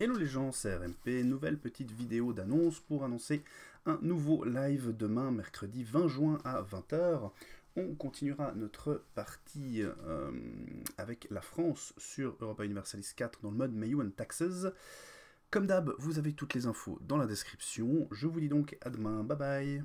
Hello les gens, c'est RMP, nouvelle petite vidéo d'annonce pour annoncer un nouveau live demain, mercredi 20 juin à 20h. On continuera notre partie euh, avec la France sur Europa Universalis 4 dans le mode Mayu and Taxes. Comme d'hab, vous avez toutes les infos dans la description. Je vous dis donc à demain, bye bye